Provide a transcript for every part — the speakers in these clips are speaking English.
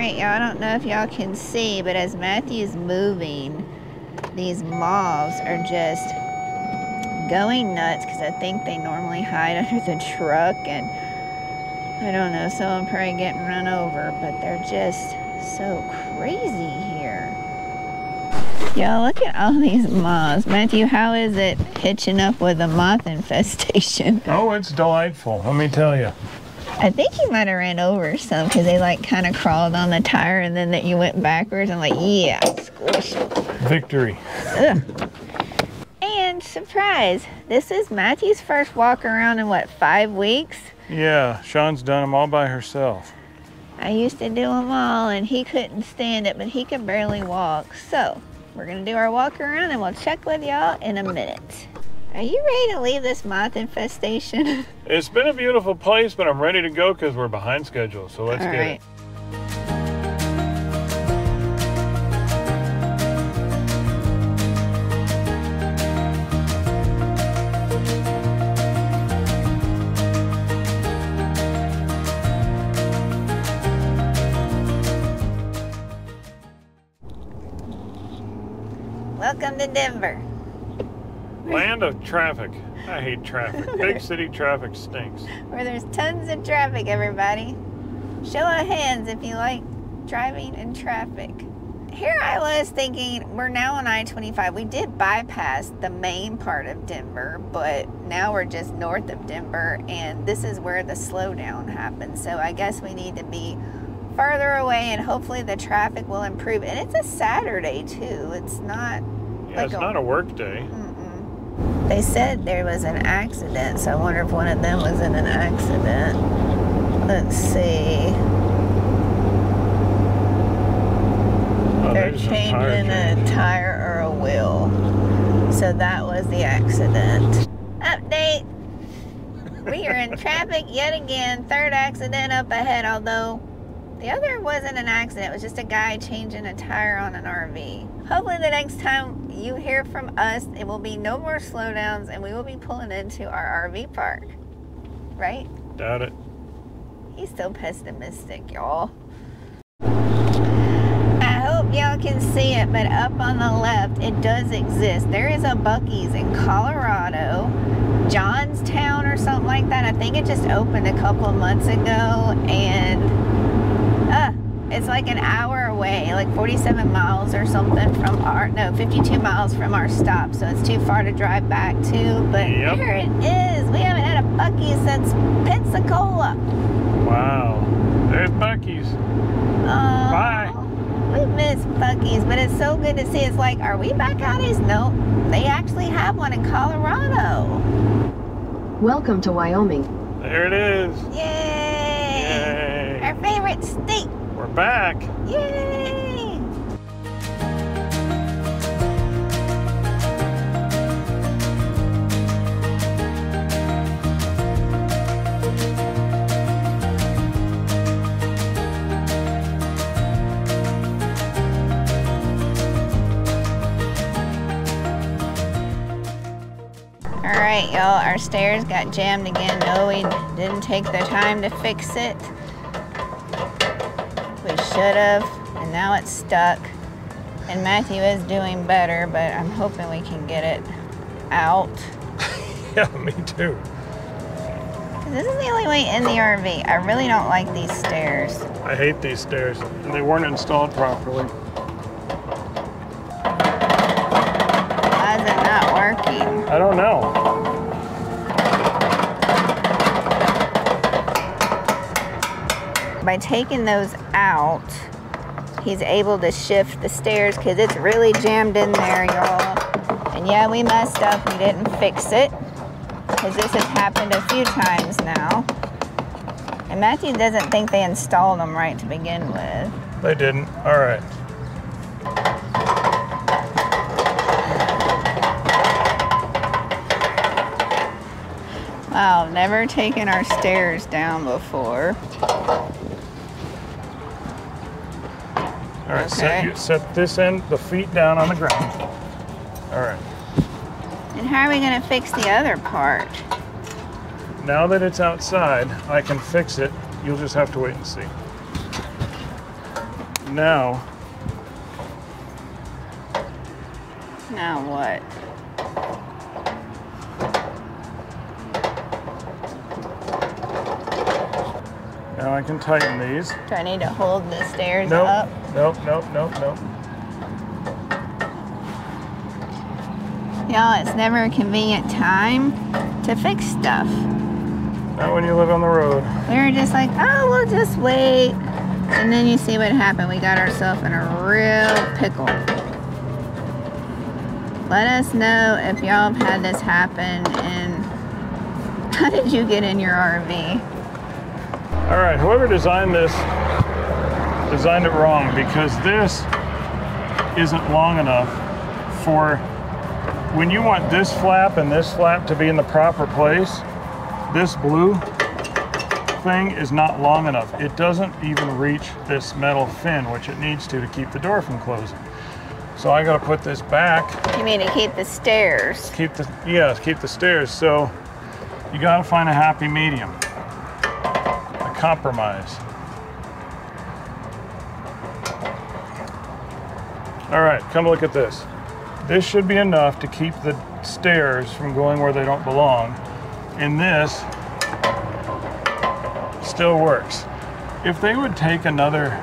right, y'all, I don't know if y'all can see, but as Matthew's moving, these moths are just going nuts because I think they normally hide under the truck and I don't know, someone probably getting run over, but they're just so crazy here. Y'all, look at all these moths. Matthew, how is it hitching up with a moth infestation? Oh, it's delightful, let me tell you. I think you might have ran over some because they like kind of crawled on the tire and then that you went backwards. I'm like, yeah, squish. Victory. Ugh. And surprise, this is Matthew's first walk around in what, five weeks? Yeah, Sean's done them all by herself. I used to do them all and he couldn't stand it, but he can barely walk. So we're gonna do our walk around and we'll check with y'all in a minute. Are you ready to leave this moth infestation? It's been a beautiful place, but I'm ready to go because we're behind schedule, so let's All get right. it. Welcome to Denver. Land of traffic. I hate traffic. Big city traffic stinks. where there's tons of traffic, everybody. Show of hands if you like driving in traffic. Here I was thinking, we're now on I 25. We did bypass the main part of Denver, but now we're just north of Denver, and this is where the slowdown happens. So I guess we need to be further away, and hopefully the traffic will improve. And it's a Saturday, too. It's not Yeah, Like it's a- not a work day. Mm-mm. They said there was an accident, so I wonder if one of them was in an accident. Let's see. Oh, They're there's some tire changing a tire or a wheel. So that was the accident. Update. We are in traffic yet again. Third accident up ahead, although the other wasn't an accident. It was just a guy changing a tire on an RV. Hopefully, the next time you hear from us, it will be no more slowdowns and we will be pulling into our RV park. Right? Doubt it. He's so pessimistic, y'all. I hope y'all can see it, but up on the left, it does exist. There is a Buc-ee's in Colorado, Johnstown or something like that. I think it just opened a couple of months ago, and uh, it's like an hour away, like 47 miles or something from our, no, 52 miles from our stop, so it's too far to drive back to, but Yep. here it is. We haven't had a Buc-ee's since Pensacola. Wow. There's Buc-ee's. Oh, um, Bye. We miss Buc-ee's, but it's so good to see. It's like, are we back out east? No, they actually have one in Colorado. Welcome to Wyoming. There it is. Yay! Yay. Our favorite state. Back. Yay! All right, y'all, our stairs got jammed again. No, we didn't take the time to fix it. Should have, and now it's stuck. And Matthew is doing better, but I'm hoping we can get it out. Yeah, me too. This is the only way in the RV. I really don't like these stairs. I hate these stairs, and they weren't installed properly. Why is it not working? I don't know. By taking those out, he's able to shift the stairs because it's really jammed in there, y'all. And yeah, we messed up. We didn't fix it because this has happened a few times now. And Matthew doesn't think they installed them right to begin with. They didn't. All right. Wow, never taken our stairs down before. All right. Set, Okay. you, set this end, the feet down on the ground. All right. And how are we going to fix the other part? Now that it's outside, I can fix it. You'll just have to wait and see. now, Now what? now I can tighten these. Do I need to hold the stairs Nope, up? Nope, nope, nope, nope. Y'all, it's never a convenient time to fix stuff. Not when you live on the road. We were just like, oh, we'll just wait. And then you see what happened. We got ourselves in a real pickle. Let us know if y'all have had this happen and how did you get in your RV? All right, whoever designed this designed it wrong because this isn't long enough for when you want this flap and this flap to be in the proper place. This blue thing is not long enough. It doesn't even reach this metal fin, which it needs to to keep the door from closing. So I got to put this back You mean to keep the stairs? keep the yes keep the stairs so you got to find a happy medium a compromise all right come look at this this should be enough to keep the stairs from going where they don't belong and this still works if they would take another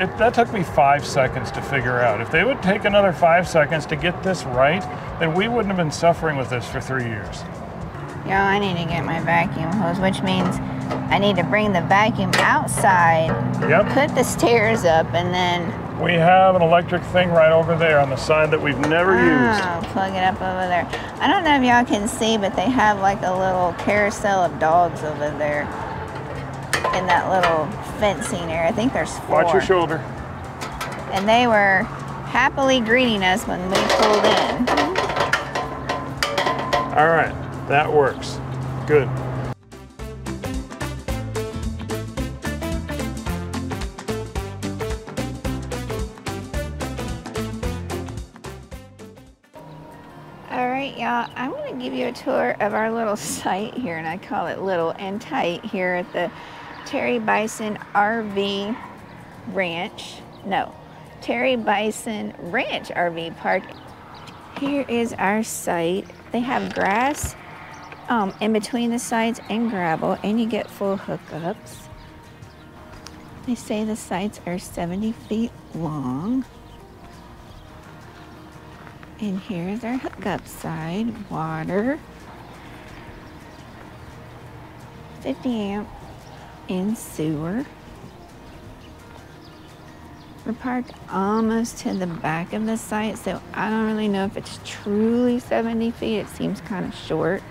it, that took me five seconds to figure out. If they would take another five seconds to get this right, then we wouldn't have been suffering with this for three years. Yo, I need to get my vacuum hose, which means I need to bring the vacuum outside, Yep. put the stairs up, and then We have an electric thing right over there on the side that we've never ah, used. Oh, plug it up over there. I don't know if y'all can see, but they have like a little carousel of dogs over there in that little fencing area. I think there's four. Watch your shoulder. And they were happily greeting us when we pulled in. All right, that works. Good. A tour of our little site here, and I call it little and tight here at the Terry Bison RV Ranch. No, Terry Bison Ranch RV Park. Here is our site. They have grass um, in between the sites and gravel, and you get full hookups. They say the sites are 70 feet long. And here's our hookup side, water. 50 amp in sewer. We're parked almost to the back of the site, so I don't really know if it's truly 70 feet. It seems kind of short.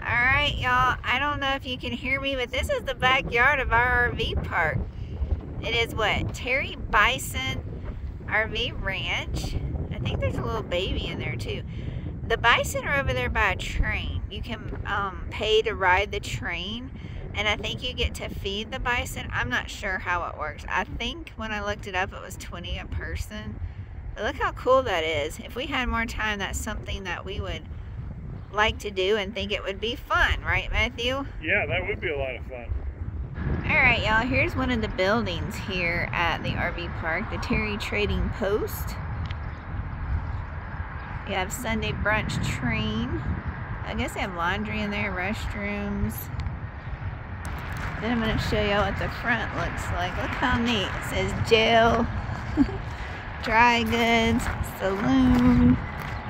All right, y'all. I don't know if you can hear me, but this is the backyard of our RV park. It is what? Terry Bison RV Ranch. I think there's a little baby in there too. The bison are over there by a train. You can um, pay to ride the train, and I think you get to feed the bison. I'm not sure how it works. I think when I looked it up, it was 20 a person. But look how cool that is. If we had more time, that's something that we would like to do and think it would be fun, right, Matthew? Yeah, that would be a lot of fun. All right, y'all, here's one of the buildings here at the RV park, the Terry Trading Post. You have Sunday brunch train. I guess they have laundry in there, restrooms. Then I'm gonna show y'all what the front looks like. Look how neat. It says jail, dry goods, saloon,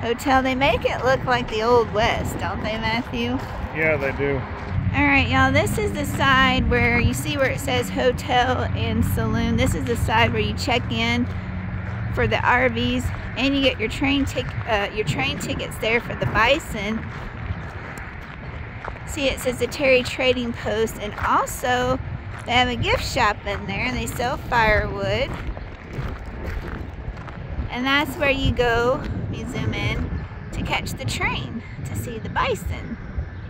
hotel. They make it look like the old west, don't they, Matthew? Yeah, they do. All right, y'all, this is the side where you see where it says hotel and saloon. This is the side where you check in for the RVs and you get your train tic uh, your train tickets there for the bison. See, it says the Terry Trading Post and also they have a gift shop in there and they sell firewood. And that's where you go, you zoom in, to catch the train to see the bison.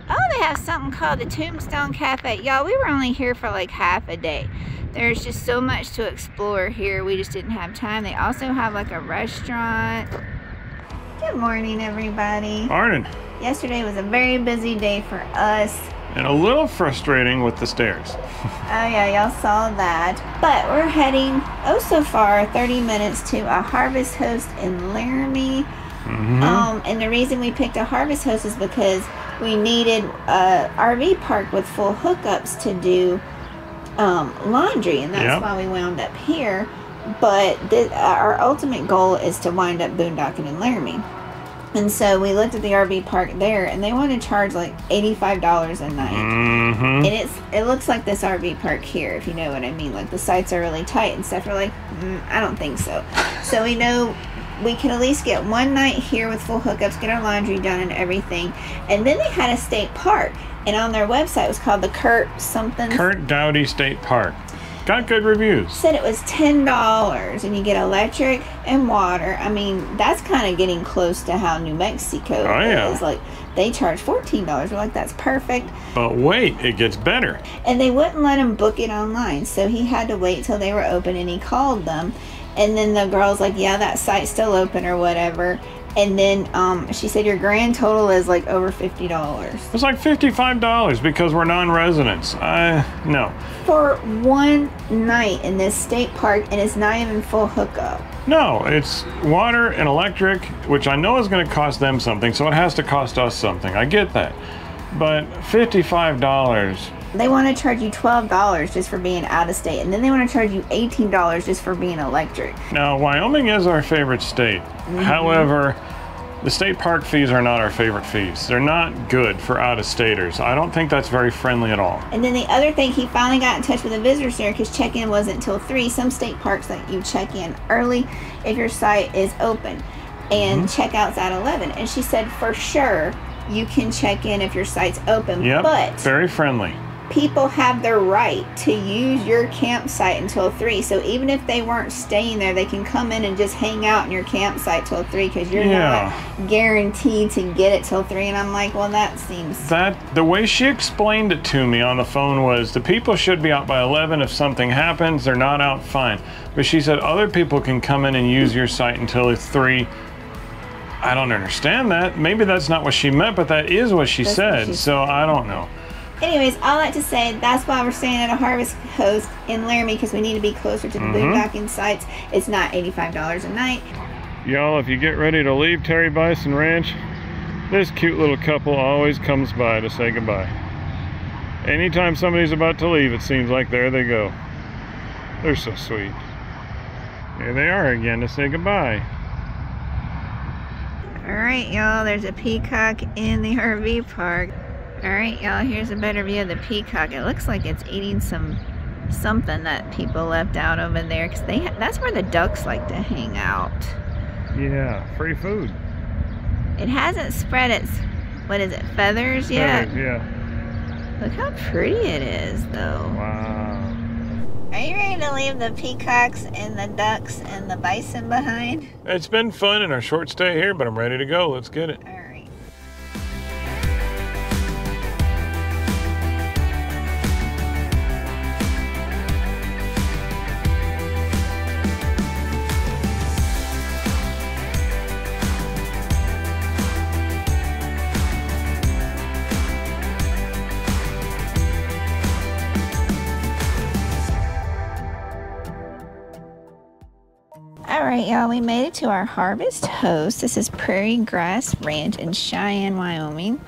Oh, they have something called the Tombstone Cafe. Y'all, we were only here for like half a day. There's just so much to explore here. We just didn't have time. They also have like a restaurant. Good morning, everybody. Morning. Yesterday was a very busy day for us. and a little frustrating with the stairs. Oh yeah, y'all saw that. But we're heading oh so far 30 minutes to a harvest host in Laramie. Mm -hmm. Um, and the reason we picked a harvest host is because we needed a RV park with full hookups to do um, laundry, and that's Yep. why we wound up here. But th- our ultimate goal is to wind up boondocking in Laramie. And so we looked at the RV park there, and they want to charge like eighty-five dollars a night. hmm And it's it looks like this RV park here, if you know what I mean. Like the sites are really tight and stuff. We're like, mm, I don't think so. So we know we can at least get one night here with full hookups, get our laundry done and everything. And then they had a state park, and on their website it was called the Curt something. Curt Gowdy State Park. Got good reviews. Said it was ten dollars, and you get electric and water. I mean, that's kind of getting close to how New Mexico Oh, yeah. is. Like they charge fourteen dollars. We're like, that's perfect. But wait, it gets better. and they wouldn't let him book it online so he had to wait till they were open and he called them and then the girl's like yeah that site's still open or whatever and then um, she said your grand total is like over $50 It's like $55 because we're non-residents. I no. for one night in this state park and it's not even full hookup No, it's water and electric, which I know is going to cost them something, so it has to cost us something. I get that. But $55, they want to charge you $12 just for being out of state and then they want to charge you $18 just for being electric Now, Wyoming is our favorite state. Mm-hmm. However, the state park fees are not our favorite fees. They're not good for out of staters. I don't think that's very friendly at all. And then the other thing, he finally got in touch with the visitor center because check-in wasn't until three. Some state parks let you check in early if your site is open, and mm-hmm. checkout's at eleven. And she said for sure you can check in if your site's open, Yep, but very friendly. People have the right to use your campsite until three. So even if they weren't staying there, they can come in and just hang out in your campsite till three because you're Yeah. not guaranteed to get it till three. And I'm like, well, that seems That the way she explained it to me on the phone was the people should be out by 11 if something happens, they're not out fine. But she said other people can come in and use your site until 3. I don't understand that. Maybe that's not what she meant, but that is what she That's said. she so I don't know. Anyways, all that to say, that's why we're staying at a Harvest Host in Laramie because we need to be closer to the Mhm. boondocking sites. It's not $85 a night. Y'all, if you get ready to leave Terry Bison Ranch, this cute little couple always comes by to say goodbye. Anytime somebody's about to leave, it seems like there they go. They're so sweet. Here they are again to say goodbye. All right, y'all, there's a peacock in the RV park. All right, y'all, here's a better view of the peacock. It looks like it's eating some something that people left out over there because they that's where the ducks like to hang out. Yeah, free food. It hasn't spread its what is it feathers yet? Feathers, yeah. Look how pretty it is, though. Wow. Are you ready to leave the peacocks and the ducks and the bison behind? It's been fun in our short stay here, but I'm ready to go. Let's get it. All right. All right, y'all, we made it to our harvest host. This is Prairie Grass Ranch in Cheyenne, Wyoming.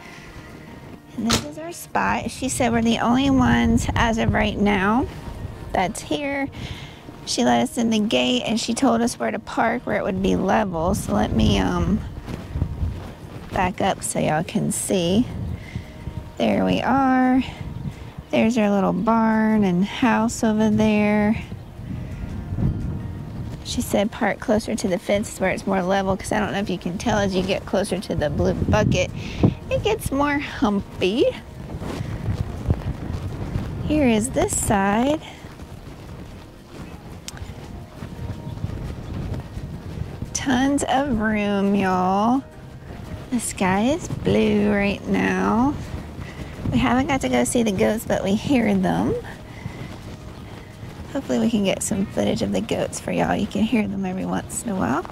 And this is our spot. She said we're the only ones as of right now that's here. She let us in the gate and she told us where to park where it would be level. So let me um back up so y'all can see. There we are. There's our little barn and house over there. She said park closer to the fence where it's more level because I don't know if you can tell as you get closer to the blue bucket, it gets more humpy. Here is this side. Tons of room, y'all. The sky is blue right now. We haven't got to go see the goats, but we hear them. Hopefully we can get some footage of the goats for y'all. You can hear them every once in a while.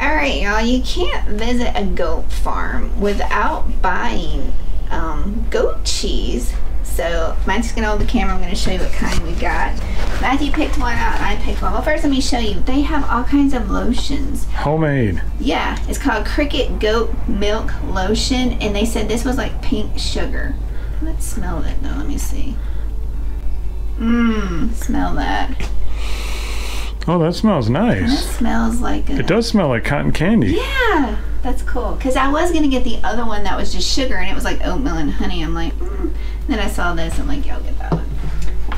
All right, y'all, you can't visit a goat farm without buying um, goat cheese. So Matthew's gonna hold the camera. I'm gonna show you what kind we got. Matthew picked one out and I picked one. Well, first let me show you. They have all kinds of lotions. Homemade. Yeah, it's called Cricket Goat Milk Lotion, and they said this was like pink sugar. Let's smell it though. Let me see. Mmm, smell that. Oh, that smells That nice. smells like a. It does smell like cotton candy. Yeah, that's cool. Cause I was gonna get the other one that was just sugar, and it was like oatmeal and honey. I'm like, mm. then I saw this. I'm like, yeah, I'll get that one.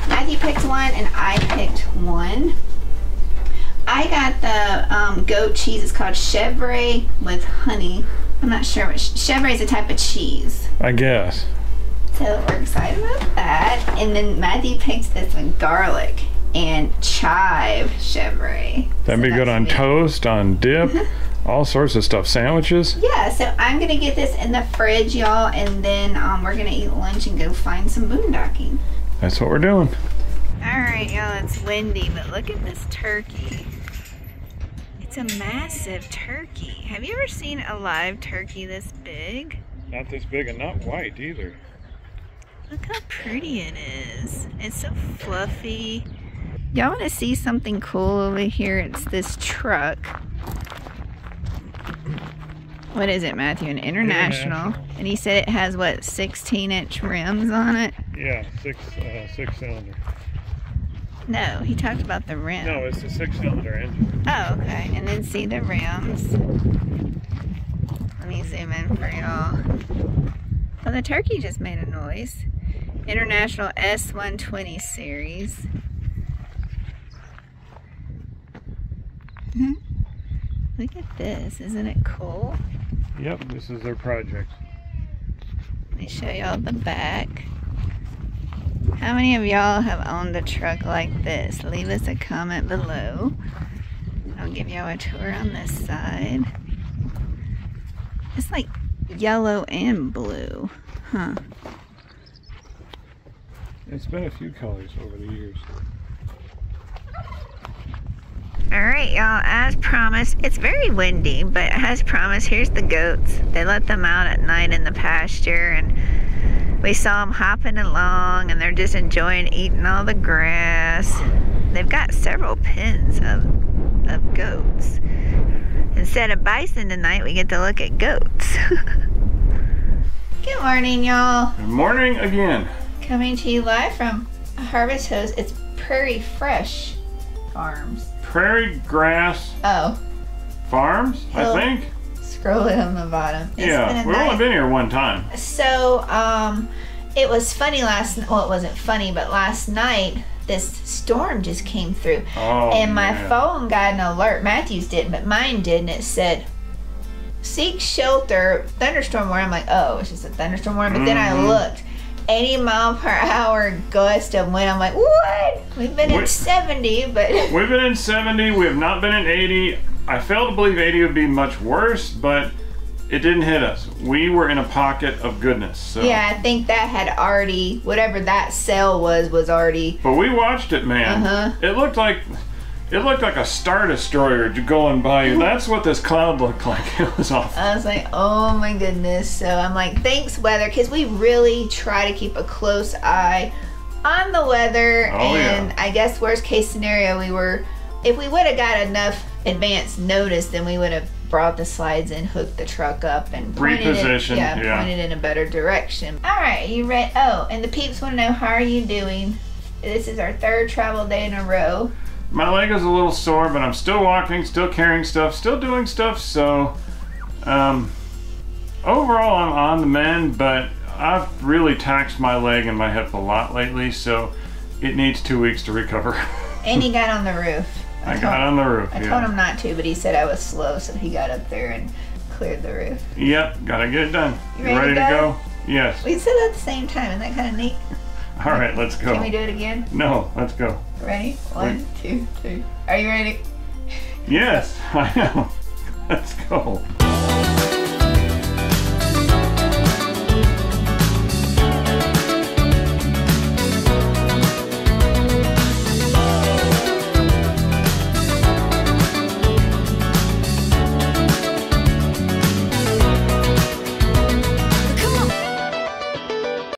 Matthew picked one, and I picked one. I got the um, goat cheese. It's called chevre with honey. I'm not sure what chevre is a type of cheese. I guess. So we're excited about that. And then Matthew picked this one, garlic and chive chevre. That'd So be good on me. toast, on dip, all sorts of stuff. Sandwiches. Yeah, so I'm gonna get this in the fridge, y'all, and then um, we're gonna eat lunch and go find some boondocking. That's what we're doing. All right, y'all, it's windy, but look at this turkey. It's a massive turkey. Have you ever seen a live turkey this big? Not this big and not white either. Look how pretty it is. It's so fluffy. Y'all want to see something cool over here? It's this truck. What is it, Matthew? An international. International. And he said it has what, 16 inch rims on it? Yeah, six uh, six cylinder. No, he talked about the rim. No, it's a six cylinder engine. Oh, okay. And then see the rims. Let me zoom in for y'all. Well, the turkey just made a noise. International S120 series. Mhm. Look at this. Isn't it cool? Yep, this is their project. Let me show y'all the back. How many of y'all have owned a truck like this? Leave us a comment below. I'll give y'all a tour on this side. It's like yellow and blue. Huh. It's been a few colors over the years. All right, y'all, as promised, it's very windy, but as promised, here's the goats. They let them out at night in the pasture, and we saw them hopping along, and they're just enjoying eating all the grass. They've got several pens of, of goats. Instead of bison tonight, we get to look at goats. Good morning, y'all. Good morning again. Coming to you live from Harvest Host. It's Prairie Fresh Farms. Prairie Grass Oh, Farms, Hill. I think. scroll it on the bottom. It's yeah, we've nice- only been here one time. So, um, it was funny last. Well, it wasn't funny, but last night this storm just came through, Oh, and my man. phone got an alert. Matthew's didn't, but mine did, and it said, "Seek shelter, thunderstorm warning." I'm like, "Oh, it's just a thunderstorm warning." But then I Mhm. looked. 80 mile per hour gust of wind. I'm like, what? We've been in 70, but We've been in 70, we have not been in 80. I fail to believe 80 would be much worse, but it didn't hit us. We were in a pocket of goodness. So. yeah, I think that had already, whatever that cell was, was already But we watched it, man. Uh-huh. It looked like it looked like a star destroyer going by. That's what this cloud looked like. It was awful. I was like, oh my goodness. So I'm like, thanks, weather, because we really try to keep a close eye on the weather. Oh, and yeah. I guess, worst case scenario, we were, if we would have got enough advance notice, then we would have brought the slides in, hooked the truck up, and pointed Repositioned, it, yeah, yeah. pointed in a better direction. All right, you ready? Oh, and the peeps want to know, how are you doing? This is our third travel day in a row. My leg is a little sore, but I'm still walking, still carrying stuff, still doing stuff. So, um, overall, I'm on the mend, but I've really taxed my leg and my hip a lot lately, so it needs two weeks to recover. And he got on the roof. I told- got on the roof. I yeah. told him not to, but he said I was slow, so he got up there and cleared the roof. Yep, gotta get it done. You ready to to go? go? Yes. We said at the same time. Isn't that kind of neat? All right, let's go. Can we do it again? No, let's go. Ready? One, two, three. Are you ready? Yes, I know. Let's go.